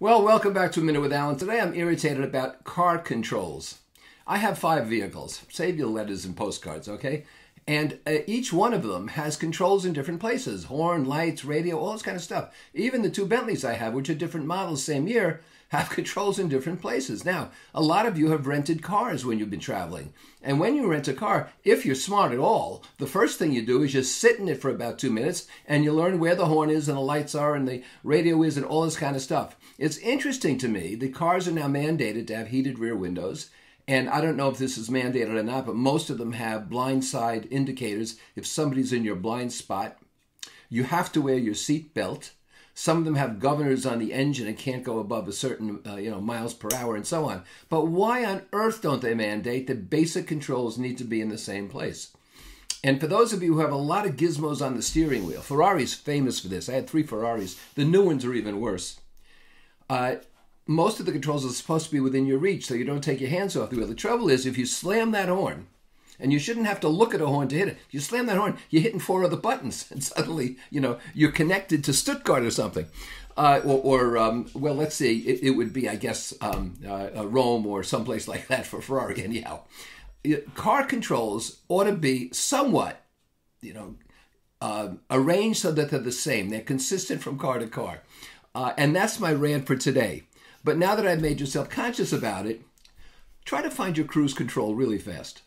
Well, welcome back to A Minute with Alan. Today I'm irritated about car controls. I have five vehicles. Save your letters and postcards, okay? And uh, each one of them has controls in different places horn, lights, radio, all this kind of stuff. Even the two Bentleys I have, which are different models, same year, have controls in different places. Now, a lot of you have rented cars when you've been traveling. And when you rent a car, if you're smart at all, the first thing you do is just sit in it for about two minutes and you learn where the horn is and the lights are and the radio is and all this kind of stuff. It's interesting to me the cars are now mandated to have heated rear windows. And I don't know if this is mandated or not, but most of them have blind side indicators if somebody's in your blind spot. You have to wear your seat belt. Some of them have governors on the engine and can't go above a certain, uh, you know, miles per hour and so on. But why on earth don't they mandate that basic controls need to be in the same place? And for those of you who have a lot of gizmos on the steering wheel, Ferrari's famous for this. I had three Ferraris. The new ones are even worse. Uh, most of the controls are supposed to be within your reach, so you don't take your hands off the wheel. The trouble is, if you slam that horn, and you shouldn't have to look at a horn to hit it. You slam that horn, you're hitting four other buttons, and suddenly, you know, you're connected to Stuttgart or something. Uh, or, or um, well, let's see, it, it, would be, I guess, um, uh, Rome or someplace like that for Ferrari, anyhow. Car controls ought to be somewhat, you know, uh, arranged so that they're the same. They're consistent from car to car. Uh, and that's my rant for today. But now that I've made yourself conscious about it, try to find your cruise control really fast.